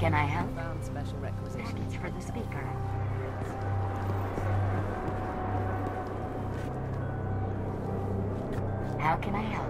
Can I help? Found special requisitions. Package for the speaker. How can I help?